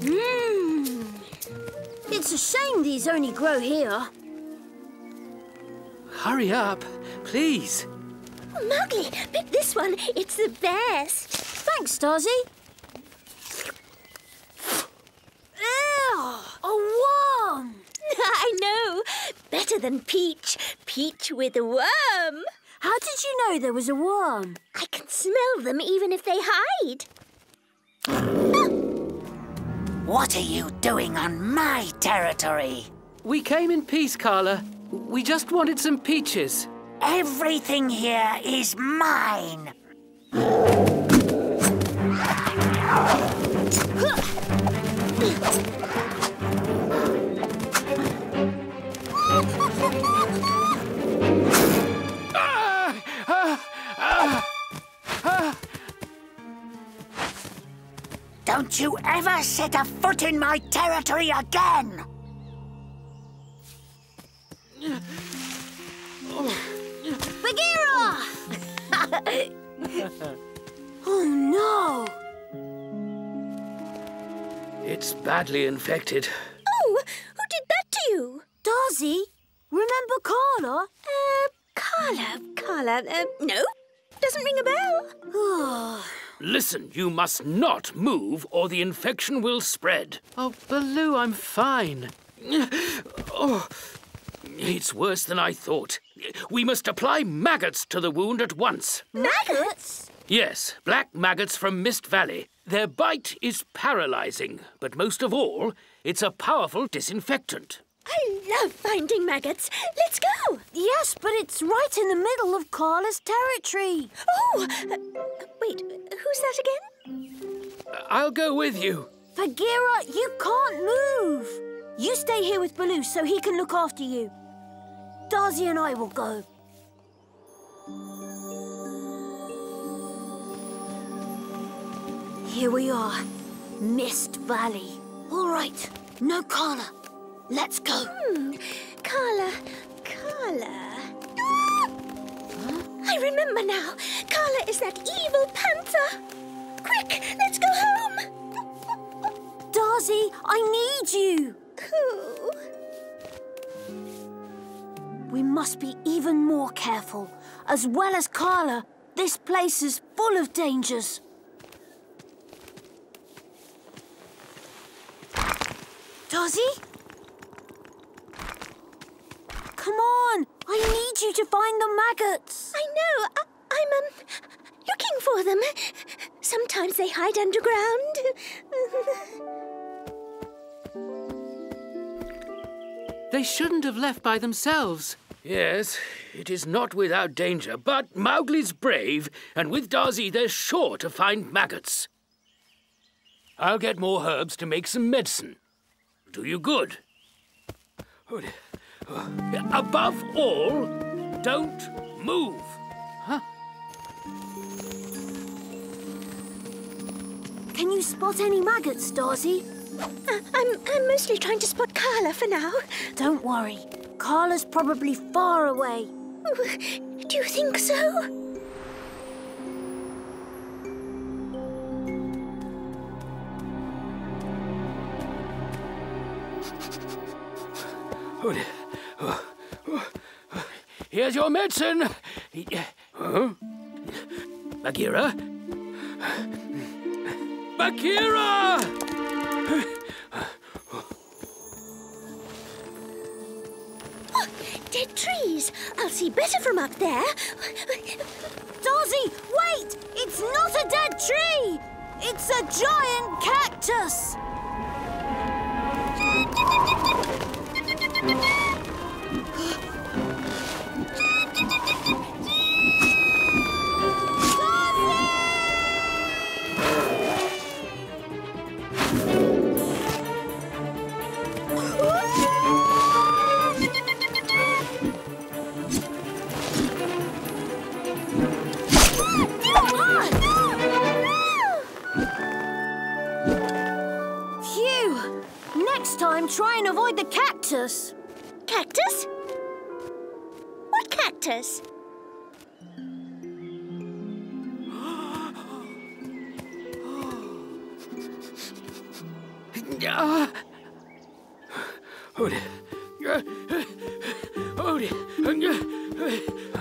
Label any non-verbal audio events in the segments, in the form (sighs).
Mmm. It's a shame these only grow here. Hurry up, please. Oh, Mowgli, pick this one. It's the best. Thanks, Darzee. Ew! A worm! (laughs) I know. Better than Peach. Peach with a worm. How did you know there was a worm? I can smell them even if they hide. What are you doing on my territory? We came in peace, Carla. We just wanted some peaches. Everything here is mine. (laughs) Don't you ever set a foot in my territory again! Bagheera! (laughs) oh no! It's badly infected. Oh, who did that to you? Darzee, remember Carla? Uh, Carla, Carla, uh, no. Doesn't ring a bell. (sighs) Listen, you must not move or the infection will spread. Oh, Baloo, I'm fine. Oh, it's worse than I thought. We must apply maggots to the wound at once. Maggots? Yes, black maggots from Mist Valley. Their bite is paralyzing, but most of all, it's a powerful disinfectant. I love finding maggots. Let's go. Yes, but it's right in the middle of Carla's territory. Oh, uh, wait, who's that again? I'll go with you. Bagheera, you can't move. You stay here with Baloo so he can look after you. Darzee and I will go. Here we are, Mist Valley. All right, no Carla. Let's go. Hmm, Carla, Carla. Ah! I remember now. Carla is that evil panther. Quick, let's go home. Darzee, I need you. Ooh. We must be even more careful. As well as Carla, this place is full of dangers. Darzee? Come on! I need you to find the maggots. I know. I, I'm um, looking for them. Sometimes they hide underground. (laughs) They shouldn't have left by themselves. Yes, it is not without danger, but Mowgli's brave, and with Darzee they're sure to find maggots. I'll get more herbs to make some medicine. Do you good. Above all, don't move. Huh? Can you spot any maggots, Darzee? Uh, I'm, I'm mostly trying to spot Carla for now. Don't worry. Carla's probably far away. Do you think so? Here's your medicine. Huh? Bagheera? Bagheera! Oh, dead trees. I'll see better from up there. Darzee, wait! It's not a dead tree! It's a giant cactus! Oh dear. Oh dear.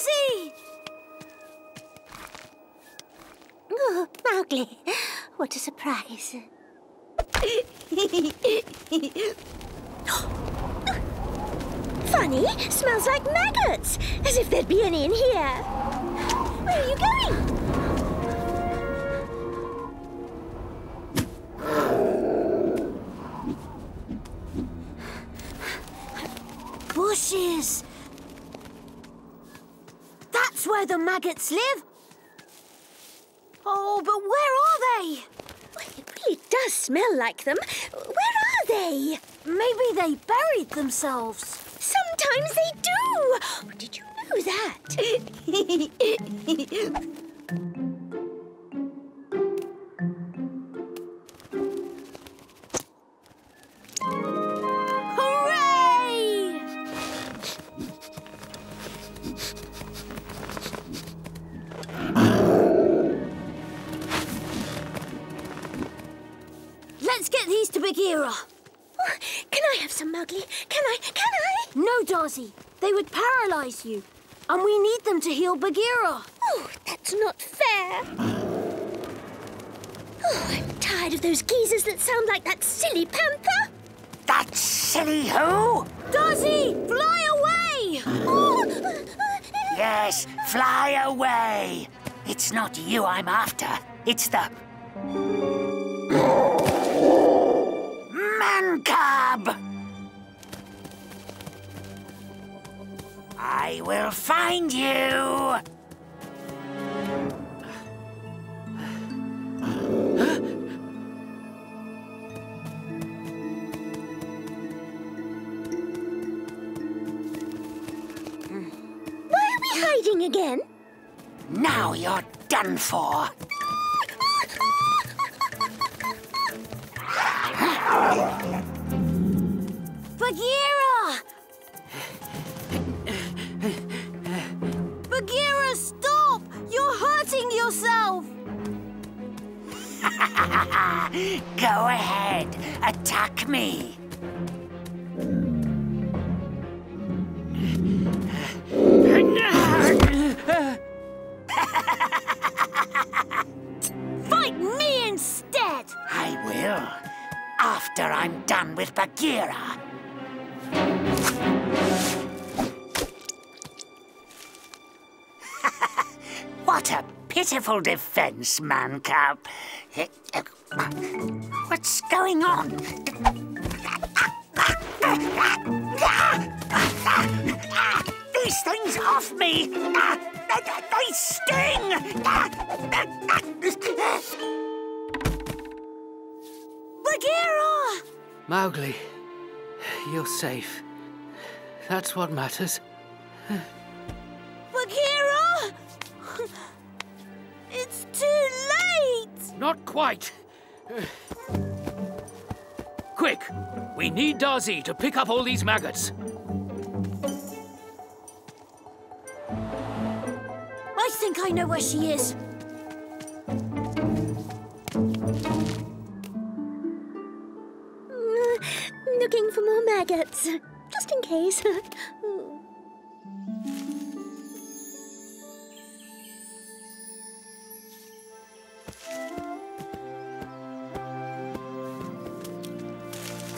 Darzee! Oh, Mowgli, what a surprise. (gasps) Funny, smells like maggots, as if there'd be any in here. Where are you going? Bushes! That's where the maggots live! Oh, but where are they? Well, it really does smell like them. Where are they? Maybe they buried themselves. Sometimes they do. Did you know that? (laughs) No, They would paralyze you. And we need them to heal Bagheera. Oh, that's not fair. (sighs) Oh, I'm tired of those geezers that sound like that silly panther. That silly who? Darzee, fly away! Oh, (gasps) Yes, fly away. It's not you I'm after. It's the. (gasps) Man cub! I will find you! why are we hiding again? Now you're done for. Attack me. Fight me instead! I will, after I'm done with Bagheera. (laughs) what a pitiful defense, man cub. What's going on? These things off me! They sting! Bagheera! Mowgli, you're safe. That's what matters. Bagheera! It's too late! Not quite. Quick! We need Darzee to pick up all these maggots. I think I know where she is. Mm, Looking for more maggots, just in case. (laughs)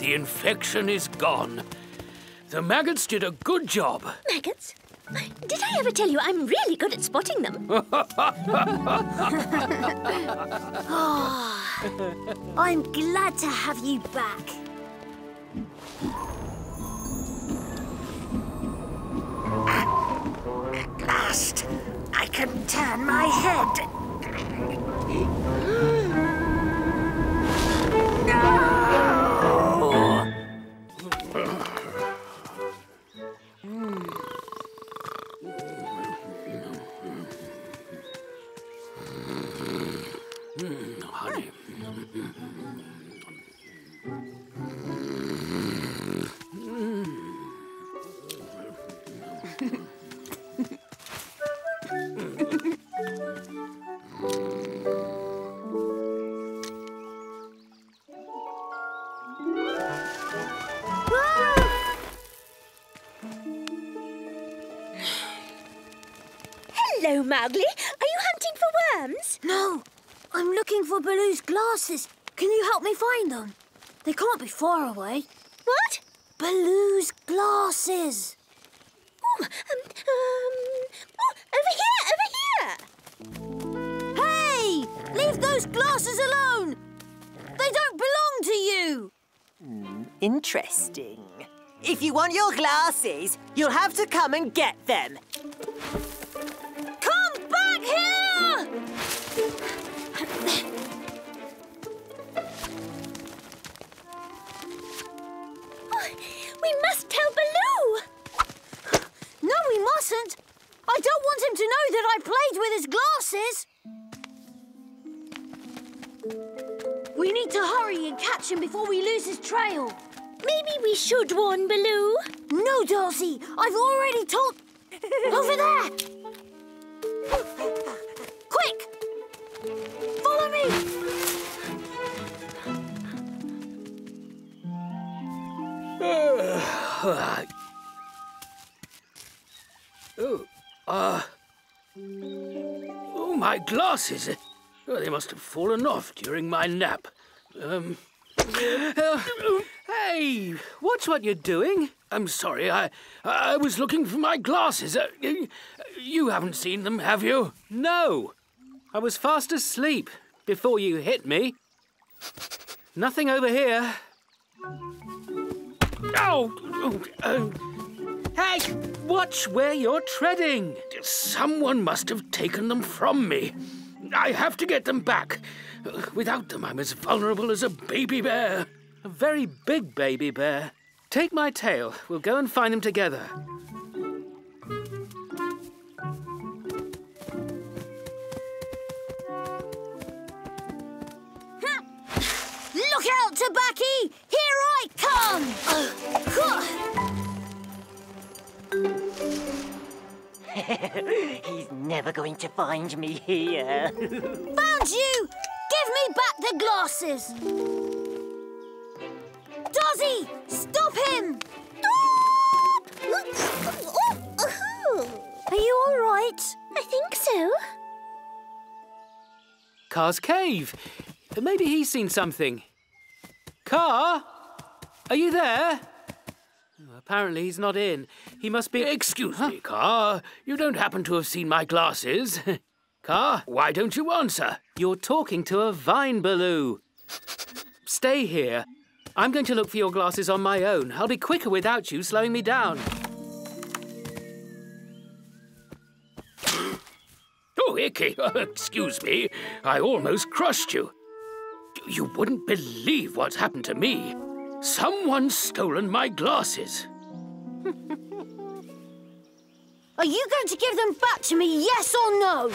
The infection is gone. The maggots did a good job. maggots? Did I ever tell you I'm really good at spotting them? (laughs) Ah, I'm glad to have you back. At last, I can turn my head. Hello, Are you hunting for worms? No, I'm looking for Baloo's glasses. Can you help me find them? They can't be far away. What? Baloo's glasses. Oh, um, um, oh, over here, over here. Hey! Leave those glasses alone! They don't belong to you! Interesting. If you want your glasses, you'll have to come and get them. Oh, we must tell Baloo. (gasps) No, we mustn't. I don't want him to know that I played with his glasses. We need to hurry and catch him before we lose his trail. Maybe we should warn Baloo. No, Darzee, I've already told... (laughs) Over there! Glasses. Oh, they must have fallen off during my nap. Um. uh, hey, what's what you're doing. I'm sorry, I I was looking for my glasses. Uh, you- haven't seen them, have you? No. I was fast asleep before you hit me. Nothing over here. Oh! oh, uh, Hey, watch where you're treading. Someone must have taken them from me. I have to get them back. Without them, I'm as vulnerable as a baby bear. A very big baby bear. Take my tail. We'll go and find them together. Look out, Tabaqui! Here I come! Uh, (laughs) He's never going to find me here. (laughs) Found you! Give me back the glasses! Darzee, stop him! Stop! (laughs) Are you all right? I think so. Kaa's cave. Maybe he's seen something. Kaa? Are you there? Apparently he's not in. He must be. Excuse me, Kaa. You don't happen to have seen my glasses. (laughs) Kaa, why don't you answer? You're talking to a vine baloo. Stay here. I'm going to look for your glasses on my own. I'll be quicker without you slowing me down. (gasps) Oh, Ikki, (laughs) excuse me. I almost crushed you. You wouldn't believe what's happened to me. Someone's stolen my glasses. Are you going to give them back to me, yes or no?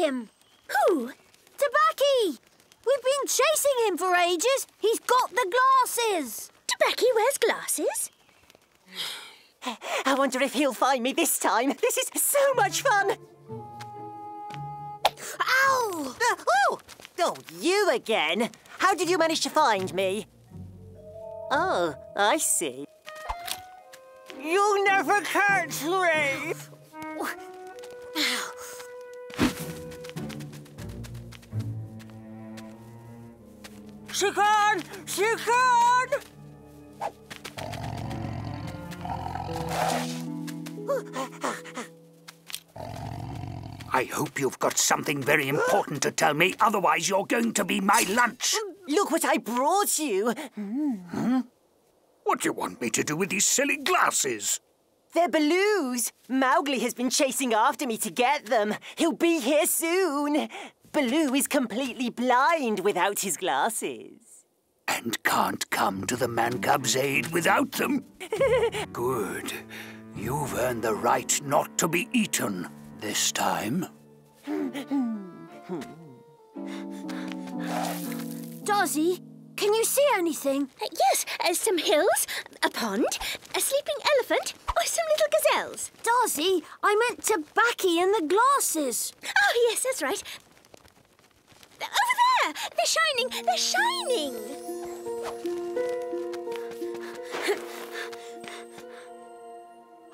Him! Who? Tabaqui! We've been chasing him for ages. He's got the glasses. Tabaqui wears glasses. (sighs) I wonder if he'll find me this time. This is so much fun. Ow! Uh, oh, oh, you again. How did you manage to find me? Oh, I see. You'll never catch me. She can! I hope you've got something very important to tell me, otherwise you're going to be my lunch. Um, look what I brought you. Hmm? What do you want me to do with these silly glasses? They're Baloo's. Mowgli has been chasing after me to get them. He'll be here soon. Baloo is completely blind without his glasses. And can't come to the man cub's aid without them? (laughs) Good. You've earned the right not to be eaten this time. Darzee, can you see anything? Uh, yes, uh, some hills, a pond, a sleeping elephant, or some little gazelles. Darzee, I meant Tabaqui and the glasses. Oh, yes, that's right. Over there! They're shining! They're shining!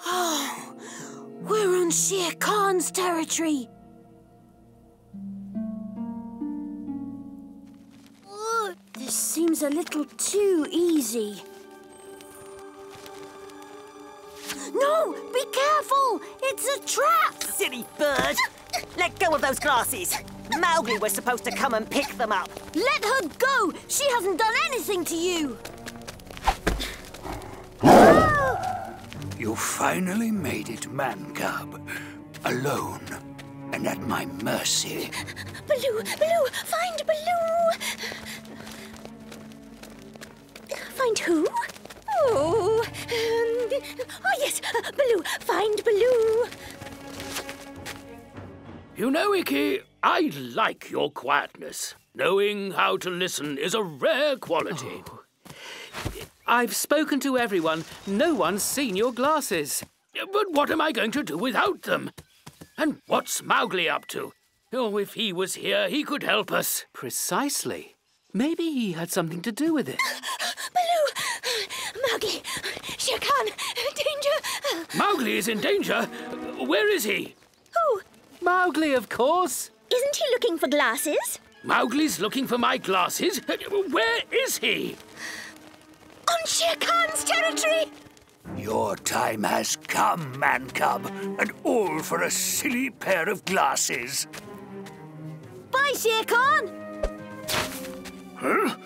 (gasps) Oh, we're on Shere Khan's territory. This seems a little too easy. No, be careful! It's a trap! Silly bird! Let go of those glasses. Mowgli was supposed to come and pick them up. Let her go! She hasn't done anything to you! You finally made it, man cub. Alone. And at my mercy. Baloo! Baloo! Find Baloo! Find who? Oh, um, oh yes, Baloo! Find Baloo! You know, Ikki, I like your quietness. Knowing how to listen is a rare quality. Oh. I've spoken to everyone. No one's seen your glasses. But what am I going to do without them? And what's Mowgli up to? Oh, if he was here, he could help us. Precisely. Maybe he had something to do with it. Baloo! Mowgli! Shere Khan! Danger! Mowgli is in danger. Where is he? Who? Mowgli, of course. Isn't he looking for glasses? Mowgli's looking for my glasses. Where is he? On Shere Khan's territory! Your time has come, man cub. And all for a silly pair of glasses. Bye, Shere Khan! Huh?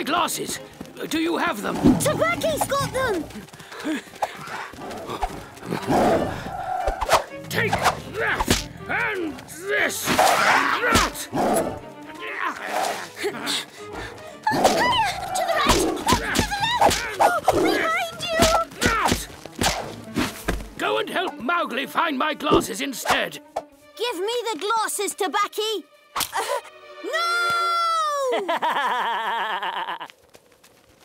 My glasses. Do you have them? Tabaqui's got them! Take that and this and that. To the right! To the left! Behind you! That. Go and help Mowgli find my glasses instead. Give me the glasses, Tabaqui! Uh, no! (laughs)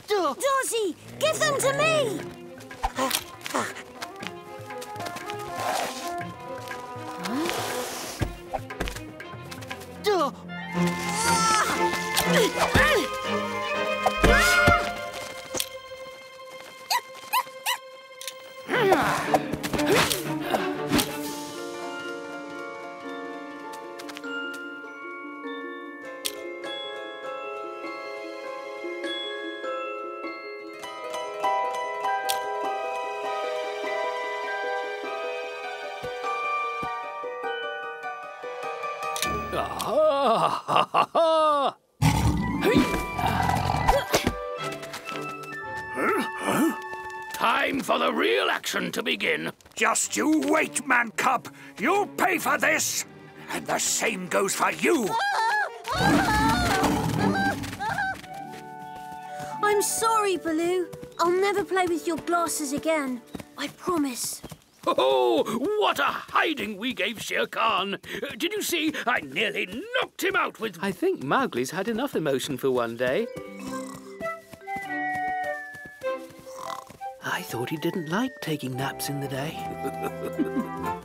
Darzee, give them to me! Time for the real action to begin. Just you wait, man cub. You'll pay for this. And the same goes for you. (laughs) I'm sorry, Baloo. I'll never play with your glasses again. I promise. Oh, what a hiding we gave Shere Khan. Did you see? I nearly knocked him out with. I think Mowgli's had enough emotion for one day. I thought he didn't like taking naps in the day. (laughs)